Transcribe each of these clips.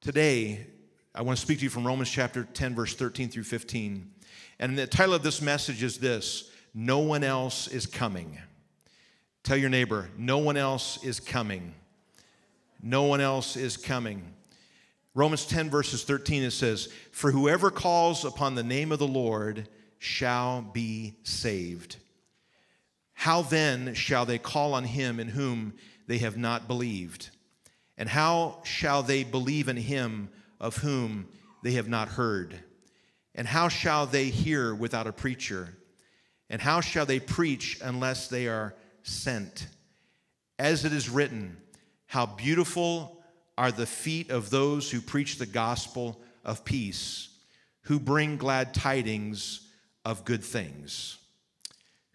Today, I want to speak to you from Romans chapter 10, verse 13 through 15. And the title of this message is this No one else is coming. Tell your neighbor, no one else is coming. No one else is coming. Romans 10, verses 13, it says, For whoever calls upon the name of the Lord shall be saved. How then shall they call on him in whom they have not believed? And how shall they believe in him of whom they have not heard? And how shall they hear without a preacher? And how shall they preach unless they are sent? As it is written, How beautiful are the feet of those who preach the gospel of peace, who bring glad tidings of good things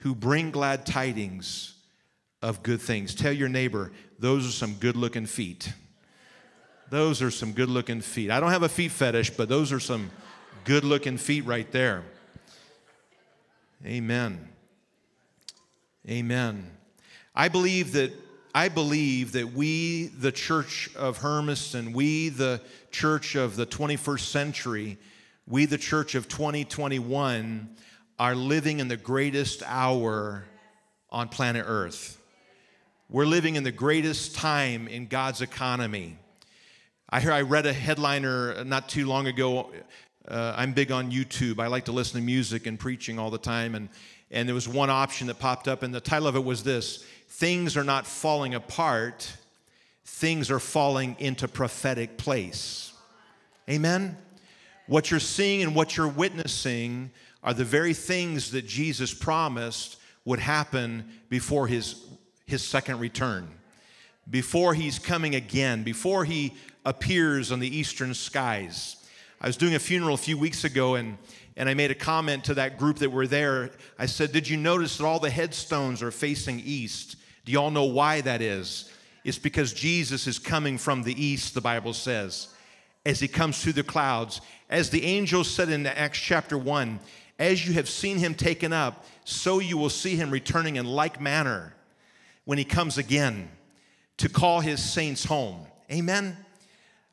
who bring glad tidings of good things. Tell your neighbor, those are some good looking feet. Those are some good looking feet. I don't have a feet fetish, but those are some good looking feet right there. Amen. Amen. I believe that I believe that we, the church of Hermiston, we, the church of the 21st century, we, the church of 2021, are living in the greatest hour on planet Earth. We're living in the greatest time in God's economy. I hear I read a headliner not too long ago. Uh, I'm big on YouTube. I like to listen to music and preaching all the time. And, and there was one option that popped up, and the title of it was this Things are not falling apart, things are falling into prophetic place. Amen? What you're seeing and what you're witnessing are the very things that Jesus promised would happen before his, his second return, before he's coming again, before he appears on the eastern skies. I was doing a funeral a few weeks ago and, and I made a comment to that group that were there. I said, Did you notice that all the headstones are facing east? Do you all know why that is? It's because Jesus is coming from the east, the Bible says, as he comes through the clouds. As the angel said in Acts chapter 1, as you have seen him taken up, so you will see him returning in like manner when he comes again to call his saints home. Amen.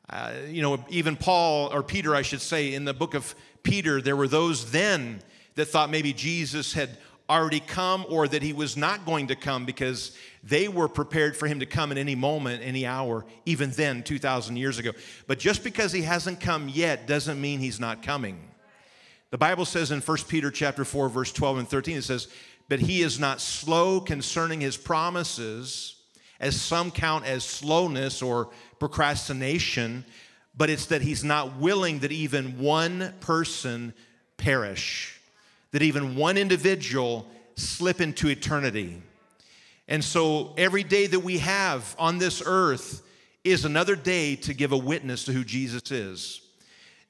Uh, you know, even Paul, or Peter, I should say, in the book of Peter, there were those then that thought maybe Jesus had already come or that he was not going to come because they were prepared for him to come at any moment, any hour, even then, 2,000 years ago. But just because he hasn't come yet doesn't mean he's not coming. The Bible says in 1 Peter chapter 4 verse 12 and 13 it says, "But he is not slow concerning his promises, as some count as slowness or procrastination, but it's that he's not willing that even one person perish, that even one individual slip into eternity." And so every day that we have on this earth is another day to give a witness to who Jesus is.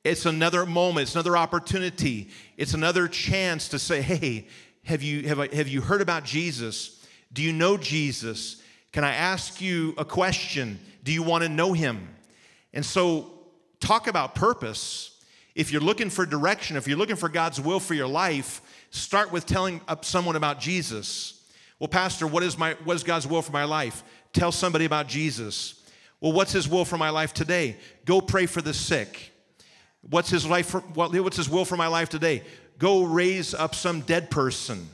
It's another moment, it's another opportunity, it's another chance to say, hey, have you, have, have you heard about Jesus? Do you know Jesus? Can I ask you a question? Do you want to know him? And so, talk about purpose. If you're looking for direction, if you're looking for God's will for your life, start with telling someone about Jesus. Well, Pastor, what is, my, what is God's will for my life? Tell somebody about Jesus. Well, what's His will for my life today? Go pray for the sick. What's his life for, what's his will for my life today? Go raise up some dead person.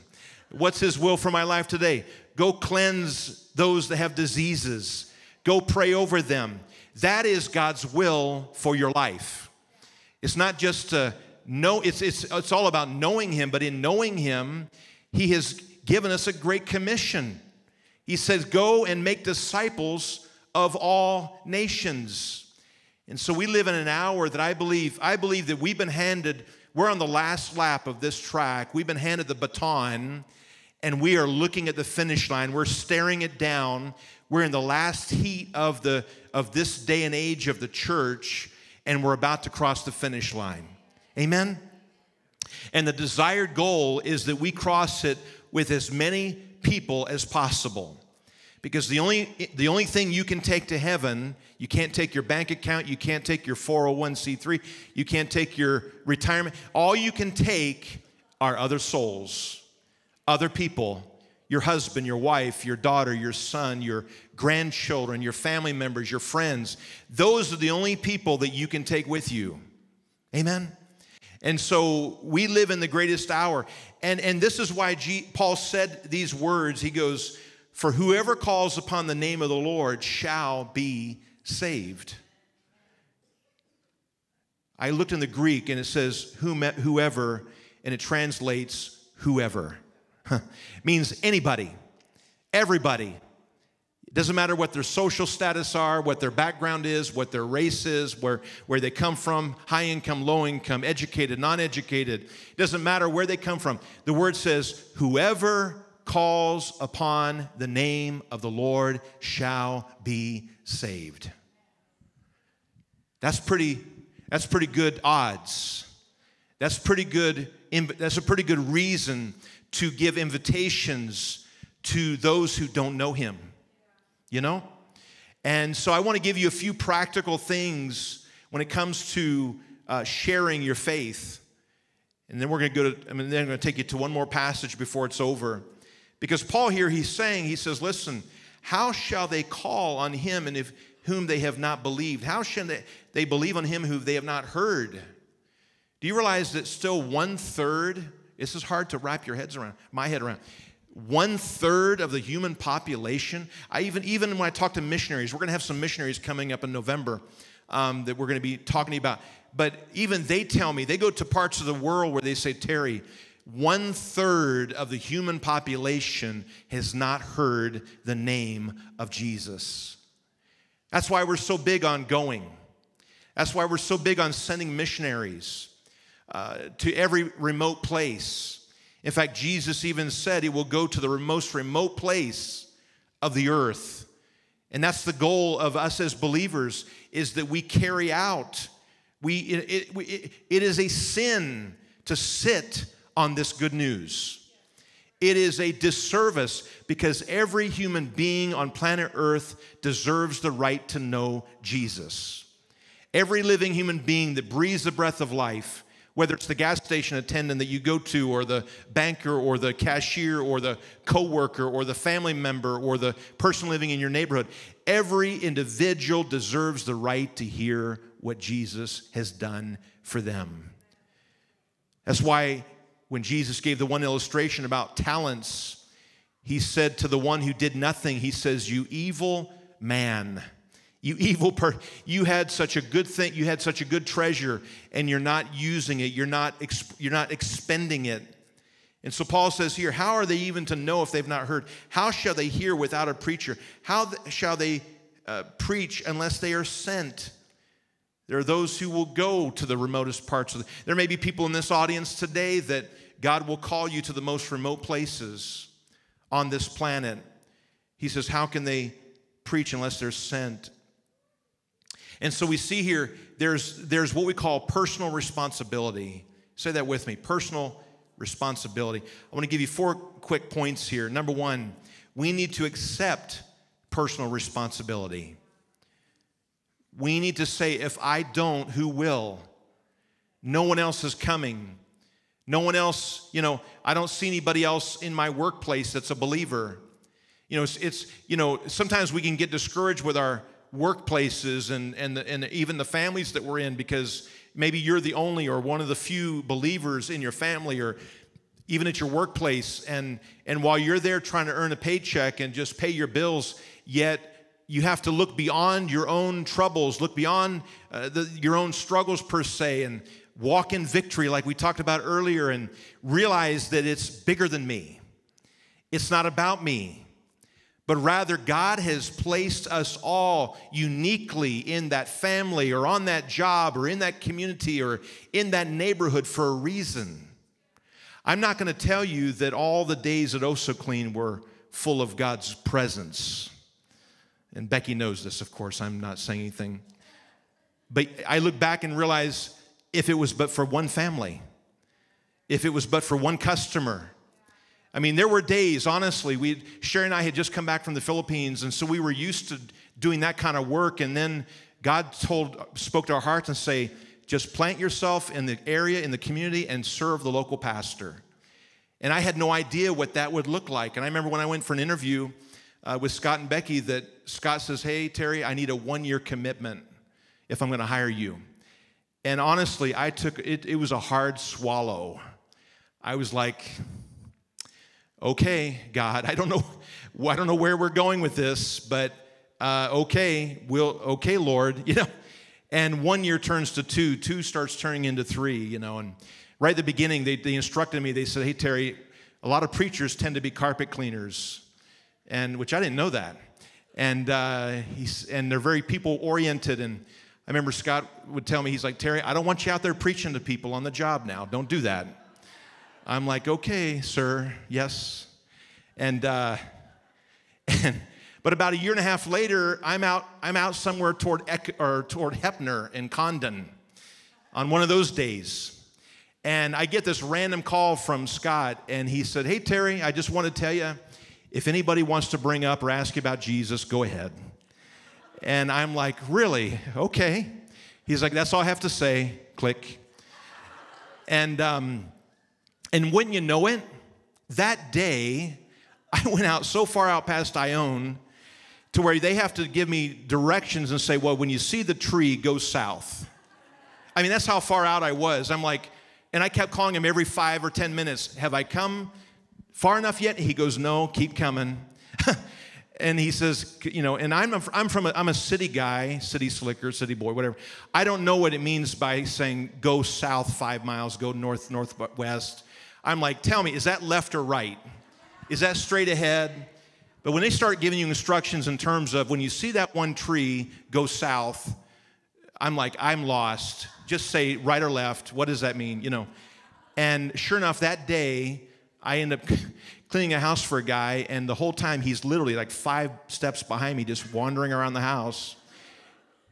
What's his will for my life today? Go cleanse those that have diseases. Go pray over them. That is God's will for your life. It's not just to know, it's, it's, it's all about knowing him, but in knowing him, he has given us a great commission. He says, Go and make disciples of all nations. And so we live in an hour that I believe, I believe that we've been handed, we're on the last lap of this track. We've been handed the baton and we are looking at the finish line. We're staring it down. We're in the last heat of the of this day and age of the church and we're about to cross the finish line. Amen. And the desired goal is that we cross it with as many people as possible. Because the only, the only thing you can take to heaven, you can't take your bank account, you can't take your 401c3, you can't take your retirement. All you can take are other souls, other people, your husband, your wife, your daughter, your son, your grandchildren, your family members, your friends. Those are the only people that you can take with you. Amen? And so we live in the greatest hour. And, and this is why G, Paul said these words. He goes, For whoever calls upon the name of the Lord shall be saved. I looked in the Greek and it says whoever, and it translates whoever. means anybody, everybody. It doesn't matter what their social status are, what their background is, what their race is, where, where they come from, high income, low income, educated, non educated. It doesn't matter where they come from. The word says, whoever calls upon the name of the Lord shall be saved. That's pretty, that's pretty good odds. That's pretty good, that's a pretty good reason to give invitations to those who don't know him you know? And so I want to give you a few practical things when it comes to uh, sharing your faith. And then we're going to go to, I mean, then I'm going to take you to one more passage before it's over. Because Paul here, he's saying, he says, listen, how shall they call on him and if whom they have not believed? How shall they, they believe on him who they have not heard? Do you realize that still one third, this is hard to wrap your heads around, my head around one third of the human population. I even, even when I talk to missionaries, we're going to have some missionaries coming up in November um, that we're going to be talking about. But even they tell me, they go to parts of the world where they say, Terry, one third of the human population has not heard the name of Jesus. That's why we're so big on going. That's why we're so big on sending missionaries uh, to every remote place. In fact, Jesus even said he will go to the most remote place of the earth. And that's the goal of us as believers is that we carry out. We, it, it, it is a sin to sit on this good news. It is a disservice because every human being on planet Earth deserves the right to know Jesus. Every living human being that breathes the breath of life whether it's the gas station attendant that you go to or the banker or the cashier or the coworker or the family member or the person living in your neighborhood every individual deserves the right to hear what jesus has done for them that's why when jesus gave the one illustration about talents he said to the one who did nothing he says you evil man you evil person, you had such a good thing, you had such a good treasure, and you're not using it, you're not, you're not expending it. And so Paul says here, how are they even to know if they've not heard? How shall they hear without a preacher? How th- shall they uh, preach unless they are sent? There are those who will go to the remotest parts of the, there may be people in this audience today that God will call you to the most remote places on this planet. He says, How can they preach unless they're sent? And so we see here there's, there's what we call personal responsibility. Say that with me personal responsibility. I want to give you four quick points here. Number one, we need to accept personal responsibility. We need to say, if I don't, who will? No one else is coming. No one else, you know, I don't see anybody else in my workplace that's a believer. You know, it's, it's you know, sometimes we can get discouraged with our workplaces and, and, the, and even the families that we're in because maybe you're the only or one of the few believers in your family or even at your workplace and and while you're there trying to earn a paycheck and just pay your bills yet you have to look beyond your own troubles look beyond uh, the, your own struggles per se and walk in victory like we talked about earlier and realize that it's bigger than me it's not about me but rather God has placed us all uniquely in that family or on that job or in that community or in that neighborhood for a reason. I'm not going to tell you that all the days at OsoClean were full of God's presence. And Becky knows this, of course. I'm not saying anything. But I look back and realize if it was but for one family, if it was but for one customer, I mean, there were days, honestly, we Sherry and I had just come back from the Philippines, and so we were used to doing that kind of work. And then God told, spoke to our hearts and say, just plant yourself in the area, in the community, and serve the local pastor. And I had no idea what that would look like. And I remember when I went for an interview, uh, with Scott and Becky that Scott says, Hey, Terry, I need a one year commitment if I'm going to hire you. And honestly, I took it, it was a hard swallow. I was like, okay, God, I don't know, I don't know where we're going with this, but uh, okay, we'll, okay, Lord, you know. And one year turns to two, two starts turning into three, you know. And right at the beginning, they, they instructed me, they said, hey, Terry, a lot of preachers tend to be carpet cleaners, and which I didn't know that. And, uh, he's, and they're very people oriented. And I remember Scott would tell me, he's like, Terry, I don't want you out there preaching to people on the job now. Don't do that. I'm like, okay, sir, yes. And, uh, and but about a year and a half later, I'm out, I'm out somewhere toward, or toward Heppner and Condon on one of those days. And I get this random call from Scott, and he said, Hey, Terry, I just want to tell you if anybody wants to bring up or ask you about Jesus, go ahead. And I'm like, Really? Okay. He's like, That's all I have to say. Click. And, um, and when you know it, that day, I went out so far out past Ione to where they have to give me directions and say, well, when you see the tree, go south. I mean, that's how far out I was. I'm like, and I kept calling him every five or 10 minutes, have I come far enough yet? He goes, no, keep coming. and he says, you know, and I'm, a, I'm from, a, I'm a city guy, city slicker, city boy, whatever. I don't know what it means by saying go south five miles, go north, northwest. I'm like, tell me, is that left or right? Is that straight ahead? But when they start giving you instructions in terms of when you see that one tree go south, I'm like, I'm lost. Just say right or left. What does that mean? You know. And sure enough, that day, I end up cleaning a house for a guy, and the whole time he's literally like five steps behind me, just wandering around the house.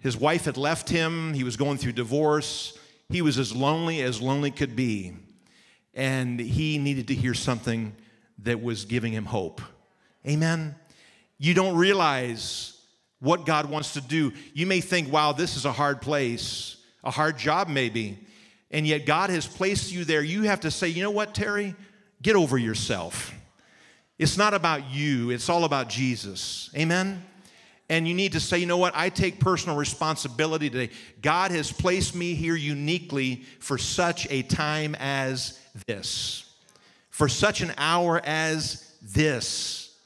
His wife had left him, he was going through divorce. He was as lonely as lonely could be. And he needed to hear something that was giving him hope. Amen. You don't realize what God wants to do. You may think, wow, this is a hard place, a hard job, maybe. And yet God has placed you there. You have to say, you know what, Terry? Get over yourself. It's not about you, it's all about Jesus. Amen? And you need to say, you know what? I take personal responsibility today. God has placed me here uniquely for such a time as this, for such an hour as this.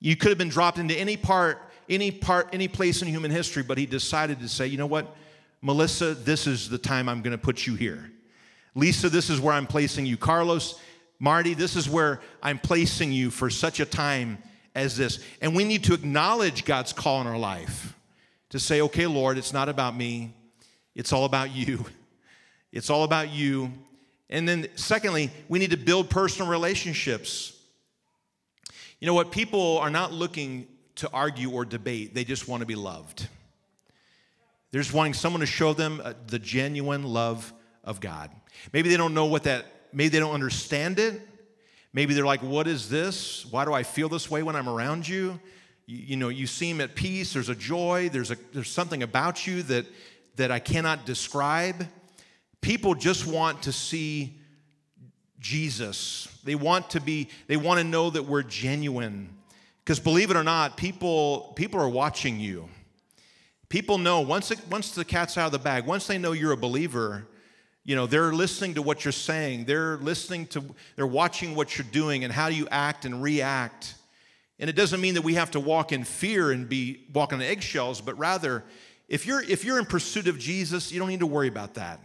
You could have been dropped into any part, any part, any place in human history, but he decided to say, you know what, Melissa, this is the time I'm going to put you here. Lisa, this is where I'm placing you. Carlos, Marty, this is where I'm placing you for such a time as this. And we need to acknowledge God's call in our life to say, okay, Lord, it's not about me, it's all about you. It's all about you. And then, secondly, we need to build personal relationships. You know what? People are not looking to argue or debate, they just want to be loved. They're just wanting someone to show them uh, the genuine love of God. Maybe they don't know what that, maybe they don't understand it. Maybe they're like, what is this? Why do I feel this way when I'm around you? You, you know, you seem at peace, there's a joy, there's, a, there's something about you that, that I cannot describe. People just want to see Jesus. They want to be, they want to know that we're genuine. Because believe it or not, people, people are watching you. People know once, it, once the cat's out of the bag, once they know you're a believer, you know, they're listening to what you're saying. They're listening to, they're watching what you're doing and how you act and react. And it doesn't mean that we have to walk in fear and be walking on eggshells, but rather, if you're if you're in pursuit of Jesus, you don't need to worry about that.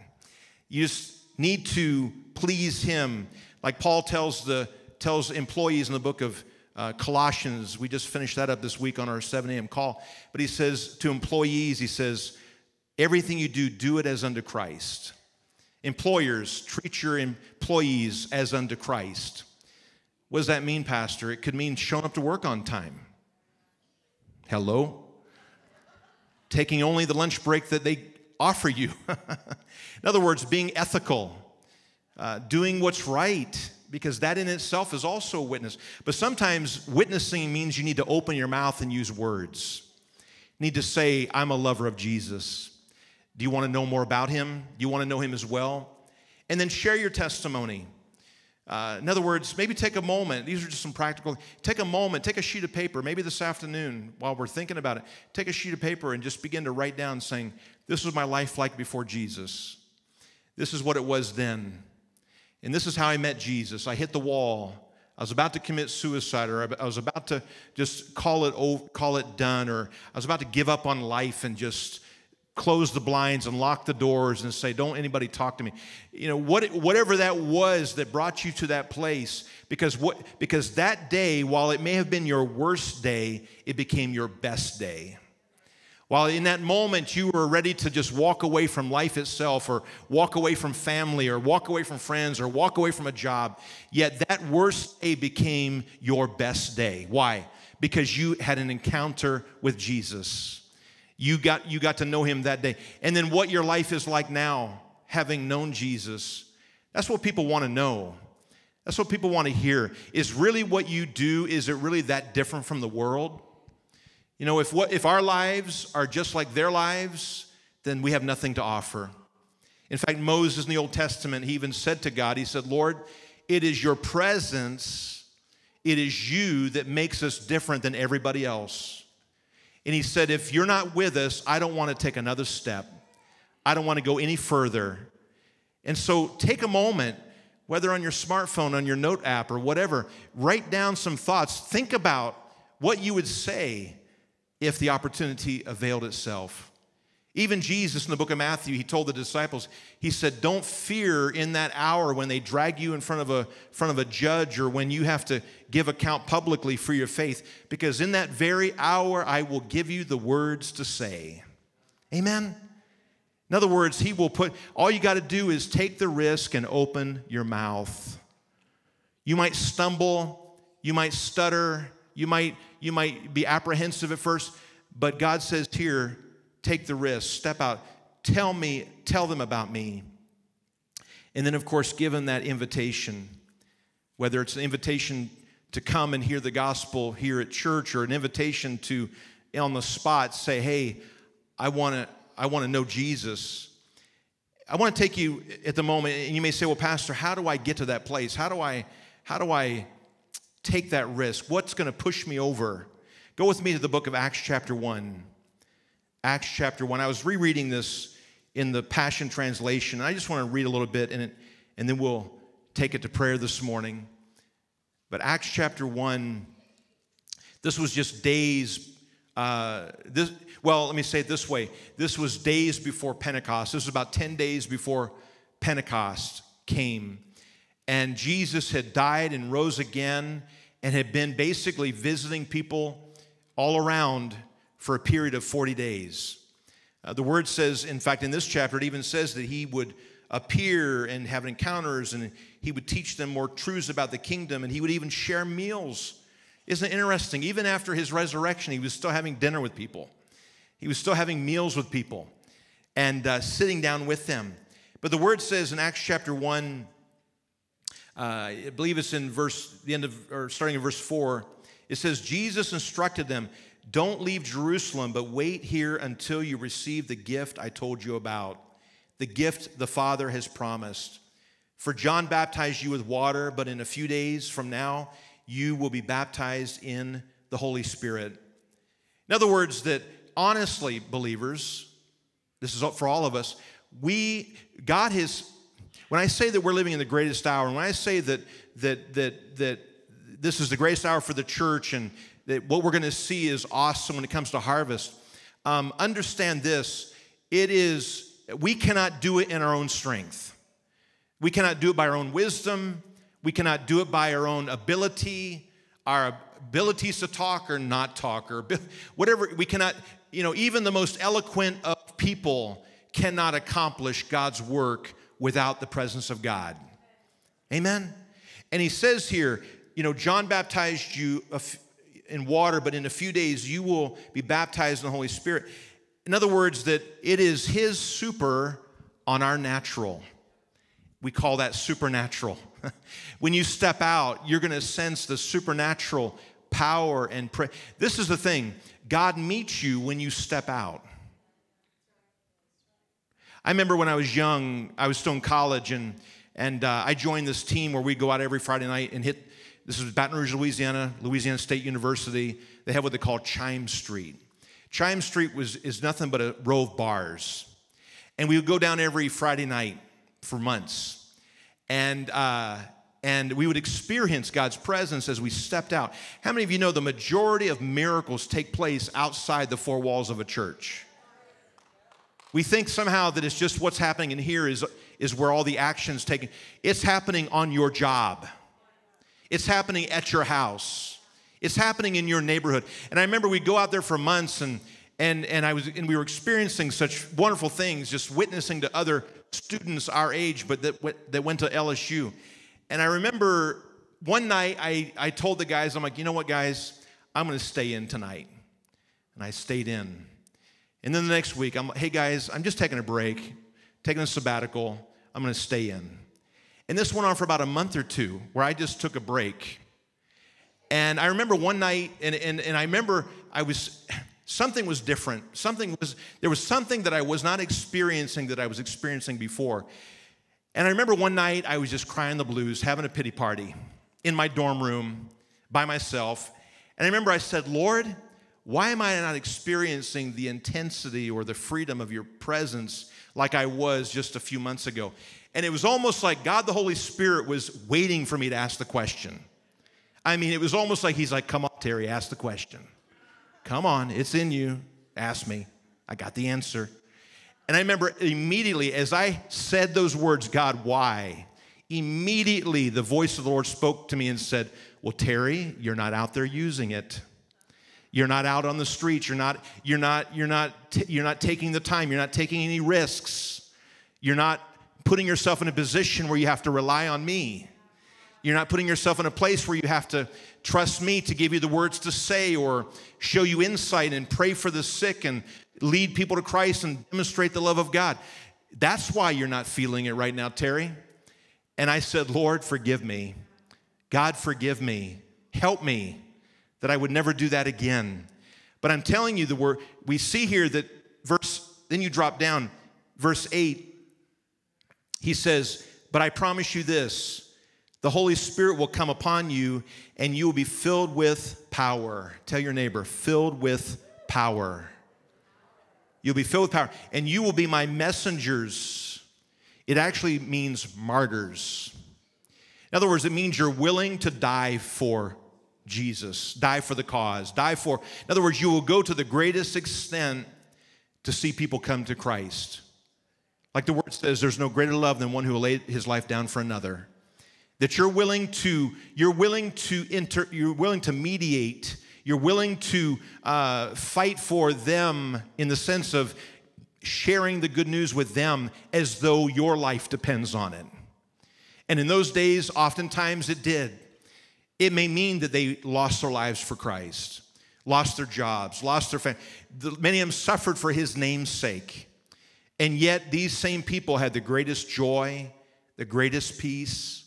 You just need to please him. Like Paul tells the tells employees in the book of uh, Colossians, we just finished that up this week on our 7 a.m. call. But he says to employees, he says, everything you do, do it as unto Christ. Employers, treat your employees as unto Christ. What does that mean, Pastor? It could mean showing up to work on time. Hello? Taking only the lunch break that they offer you. in other words, being ethical, uh, doing what's right, because that in itself is also a witness. But sometimes witnessing means you need to open your mouth and use words. You need to say, I'm a lover of Jesus. Do you want to know more about him? Do you want to know him as well? And then share your testimony. Uh, in other words, maybe take a moment. These are just some practical. Take a moment, take a sheet of paper, maybe this afternoon while we're thinking about it. Take a sheet of paper and just begin to write down saying, This was my life like before Jesus. This is what it was then. And this is how I met Jesus. I hit the wall. I was about to commit suicide, or I was about to just call it, call it done, or I was about to give up on life and just close the blinds and lock the doors and say, Don't anybody talk to me. You know, what, whatever that was that brought you to that place, because, what, because that day, while it may have been your worst day, it became your best day. While in that moment you were ready to just walk away from life itself, or walk away from family, or walk away from friends, or walk away from a job, yet that worst day became your best day. Why? Because you had an encounter with Jesus. You got, you got to know him that day. And then what your life is like now, having known Jesus. That's what people want to know. That's what people want to hear. Is really what you do, is it really that different from the world? You know, if, what, if our lives are just like their lives, then we have nothing to offer. In fact, Moses in the Old Testament, he even said to God, He said, Lord, it is your presence, it is you that makes us different than everybody else. And he said, If you're not with us, I don't want to take another step. I don't want to go any further. And so take a moment, whether on your smartphone, on your note app, or whatever, write down some thoughts. Think about what you would say if the opportunity availed itself. Even Jesus in the book of Matthew, he told the disciples, he said, Don't fear in that hour when they drag you in front of a front of a judge or when you have to give account publicly for your faith, because in that very hour I will give you the words to say. Amen. In other words, he will put all you got to do is take the risk and open your mouth. You might stumble, you might stutter, you might you might be apprehensive at first, but God says here, take the risk, step out, tell me, tell them about me. And then, of course, give them that invitation, whether it's an invitation to come and hear the gospel here at church or an invitation to, on the spot, say, hey, I want to I want to know Jesus. I want to take you at the moment, and you may say, well, Pastor, how do I get to that place? How do I, how do I take that risk? What's going to push me over? Go with me to the book of Acts, chapter 1. Acts chapter 1. I was rereading this in the Passion Translation. I just want to read a little bit in it, and then we'll take it to prayer this morning. But Acts chapter 1, this was just days. Uh, this, well, let me say it this way. This was days before Pentecost. This was about 10 days before Pentecost came. And Jesus had died and rose again and had been basically visiting people all around for a period of 40 days. Uh, the word says, in fact, in this chapter, it even says that he would appear and have encounters and he would teach them more truths about the kingdom and he would even share meals. Isn't it interesting? Even after his resurrection, he was still having dinner with people, he was still having meals with people and uh, sitting down with them. But the word says in Acts chapter 1, uh, I believe it's in verse, the end of, or starting in verse 4, it says, Jesus instructed them, don't leave Jerusalem, but wait here until you receive the gift I told you about, the gift the Father has promised. For John baptized you with water, but in a few days from now, you will be baptized in the Holy Spirit. In other words, that honestly, believers, this is for all of us, we, God has, when I say that we're living in the greatest hour, and when I say that, that, that, that this is the greatest hour for the church and that what we're going to see is awesome when it comes to harvest. Um, understand this it is, we cannot do it in our own strength. We cannot do it by our own wisdom. We cannot do it by our own ability, our abilities to talk or not talk, or whatever. We cannot, you know, even the most eloquent of people cannot accomplish God's work without the presence of God. Amen? And he says here, you know, John baptized you in water, but in a few days you will be baptized in the Holy Spirit. In other words, that it is His super on our natural. We call that supernatural. when you step out, you're going to sense the supernatural power and pray. This is the thing God meets you when you step out. I remember when I was young, I was still in college, and And uh, I joined this team where we go out every Friday night and hit. This is Baton Rouge, Louisiana, Louisiana State University. They have what they call Chimes Street. Chimes Street was is nothing but a row of bars, and we would go down every Friday night for months, and uh, and we would experience God's presence as we stepped out. How many of you know the majority of miracles take place outside the four walls of a church? We think somehow that it's just what's happening in here is, is where all the action's taken. It's happening on your job. It's happening at your house. It's happening in your neighborhood. And I remember we'd go out there for months and and and I was and we were experiencing such wonderful things, just witnessing to other students our age, but that that went to LSU. And I remember one night I, I told the guys, I'm like, you know what, guys, I'm going to stay in tonight. And I stayed in. And then the next week, I'm like, hey, guys, I'm just taking a break, taking a sabbatical. I'm going to stay in. And this went on for about a month or two where I just took a break. And I remember one night, and, and, and I remember I was, something was different. Something was, there was something that I was not experiencing that I was experiencing before. And I remember one night I was just crying the blues, having a pity party in my dorm room by myself. And I remember I said, Lord, why am I not experiencing the intensity or the freedom of your presence like I was just a few months ago? And it was almost like God the Holy Spirit was waiting for me to ask the question. I mean, it was almost like He's like, Come on, Terry, ask the question. Come on, it's in you. Ask me. I got the answer. And I remember immediately as I said those words, God, why? Immediately the voice of the Lord spoke to me and said, Well, Terry, you're not out there using it. You're not out on the streets. You're not, you're not, you're not, you're not taking the time. You're not taking any risks. You're not putting yourself in a position where you have to rely on me. You're not putting yourself in a place where you have to trust me to give you the words to say or show you insight and pray for the sick and lead people to Christ and demonstrate the love of God. That's why you're not feeling it right now, Terry. And I said, Lord, forgive me. God, forgive me. Help me that I would never do that again. But I'm telling you, the word we see here that verse, then you drop down, verse 8, he says, But I promise you this the Holy Spirit will come upon you and you will be filled with power. Tell your neighbor, filled with power. You'll be filled with power, and you will be my messengers. It actually means martyrs. In other words, it means you're willing to die for Jesus, die for the cause, die for. In other words, you will go to the greatest extent to see people come to Christ. Like the word says, there's no greater love than one who lay his life down for another. That you're willing to, you're willing to enter, you're willing to mediate you're willing to uh, fight for them in the sense of sharing the good news with them as though your life depends on it. And in those days, oftentimes it did. It may mean that they lost their lives for Christ, lost their jobs, lost their family. Many of them suffered for his name's sake. And yet, these same people had the greatest joy, the greatest peace,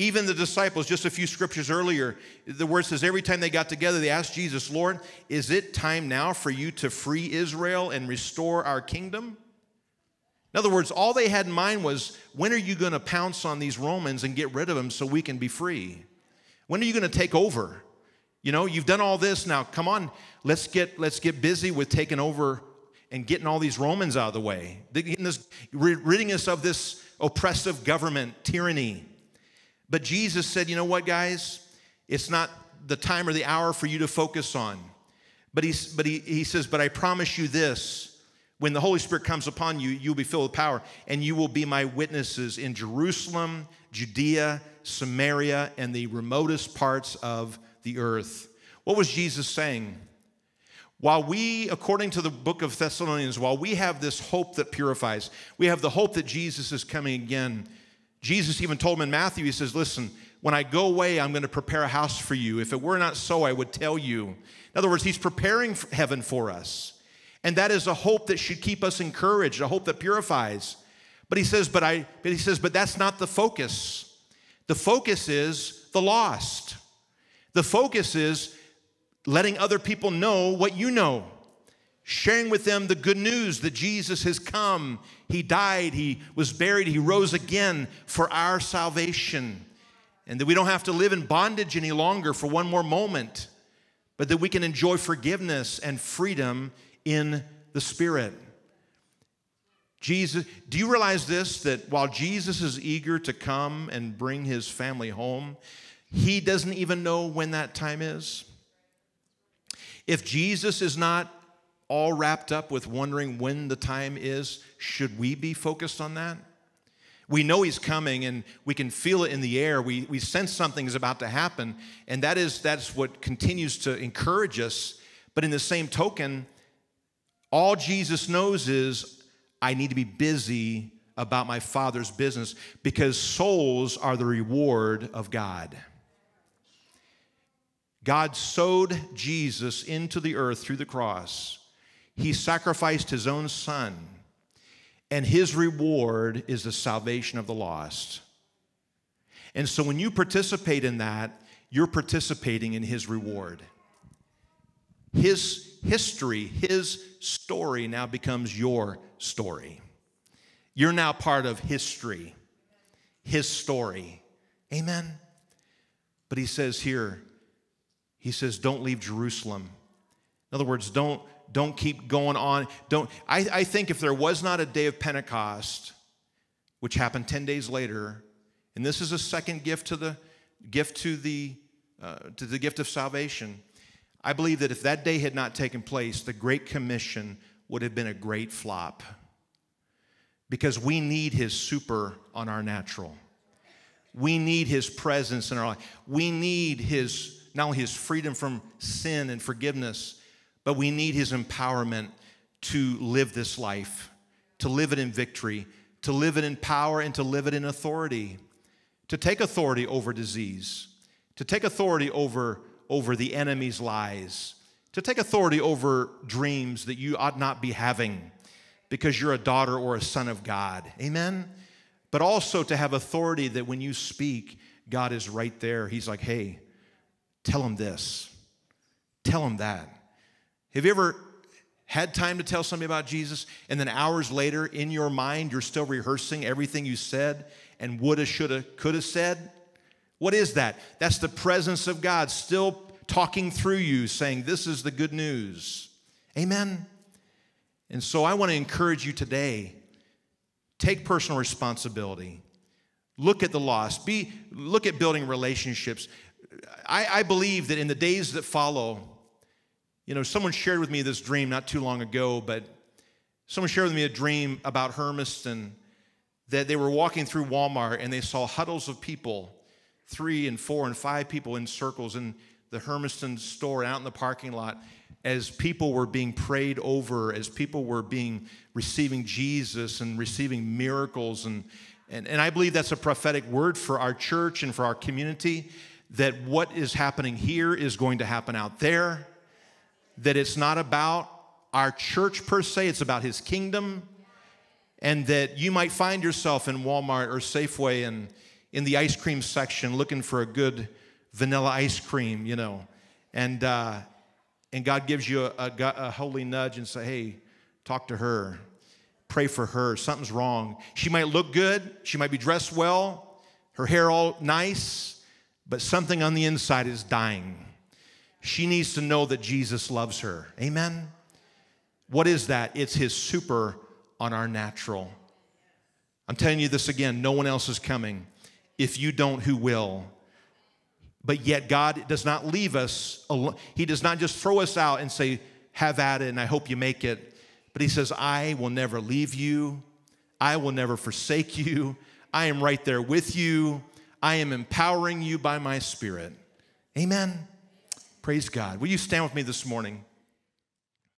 even the disciples, just a few scriptures earlier, the word says every time they got together, they asked Jesus, Lord, is it time now for you to free Israel and restore our kingdom? In other words, all they had in mind was, when are you going to pounce on these Romans and get rid of them so we can be free? When are you going to take over? You know, you've done all this now. Come on, let's get let's get busy with taking over and getting all these Romans out of the way, getting this, ridding us of this oppressive government tyranny. But Jesus said, you know what, guys? It's not the time or the hour for you to focus on. But, he's, but he, he says, but I promise you this when the Holy Spirit comes upon you, you'll be filled with power, and you will be my witnesses in Jerusalem, Judea, Samaria, and the remotest parts of the earth. What was Jesus saying? While we, according to the book of Thessalonians, while we have this hope that purifies, we have the hope that Jesus is coming again Jesus even told him in Matthew, he says, Listen, when I go away, I'm going to prepare a house for you. If it were not so, I would tell you. In other words, he's preparing heaven for us. And that is a hope that should keep us encouraged, a hope that purifies. But he says, but I but he says, but that's not the focus. The focus is the lost. The focus is letting other people know what you know, sharing with them the good news that Jesus has come. He died, He was buried, He rose again for our salvation, and that we don't have to live in bondage any longer for one more moment, but that we can enjoy forgiveness and freedom in the Spirit. Jesus, do you realize this? That while Jesus is eager to come and bring his family home, he doesn't even know when that time is. If Jesus is not all wrapped up with wondering when the time is, should we be focused on that? We know he's coming and we can feel it in the air. We, we sense something is about to happen, and that is that's what continues to encourage us. But in the same token, all Jesus knows is I need to be busy about my Father's business because souls are the reward of God. God sowed Jesus into the earth through the cross. He sacrificed his own son, and his reward is the salvation of the lost. And so when you participate in that, you're participating in his reward. His history, his story now becomes your story. You're now part of history, his story. Amen. But he says here, he says, don't leave Jerusalem. In other words, don't, don't keep going on. Don't, I, I think if there was not a day of Pentecost, which happened 10 days later, and this is a second gift to the gift to the uh, to the gift of salvation. I believe that if that day had not taken place, the Great Commission would have been a great flop because we need his super on our natural. We need his presence in our life. We need his, not only his freedom from sin and forgiveness, but we need his empowerment to live this life, to live it in victory, to live it in power, and to live it in authority, to take authority over disease, to take authority over, over the enemy's lies, to take authority over dreams that you ought not be having because you're a daughter or a son of God. Amen? But also to have authority that when you speak, God is right there. He's like, hey, tell him this, tell him that. Have you ever had time to tell somebody about Jesus and then hours later in your mind you're still rehearsing everything you said and woulda, shoulda, coulda said? What is that? That's the presence of God still talking through you, saying, This is the good news. Amen. And so I want to encourage you today take personal responsibility. Look at the lost. Be, look at building relationships. I, I believe that in the days that follow, you know, someone shared with me this dream not too long ago, but someone shared with me a dream about Hermiston that they were walking through Walmart and they saw huddles of people, three and four and five people in circles in the Hermiston store out in the parking lot as people were being prayed over, as people were being receiving Jesus and receiving miracles. And, and, and I believe that's a prophetic word for our church and for our community that what is happening here is going to happen out there, that it's not about our church per se, it's about his kingdom. And that you might find yourself in Walmart or Safeway and in the ice cream section looking for a good vanilla ice cream, you know. And, uh, and God gives you a, a, a holy nudge and say, hey, talk to her. Pray for her. Something's wrong. She might look good. She might be dressed well. Her hair all nice. But something on the inside is dying. She needs to know that Jesus loves her. Amen? What is that? It's his super on our natural. I'm telling you this again no one else is coming. If you don't, who will? But yet, God does not leave us alone. He does not just throw us out and say, Have at it, and I hope you make it. But He says, I will never leave you. I will never forsake you. I am right there with you. I am empowering you by my Spirit. Amen. Praise God. Will you stand with me this morning?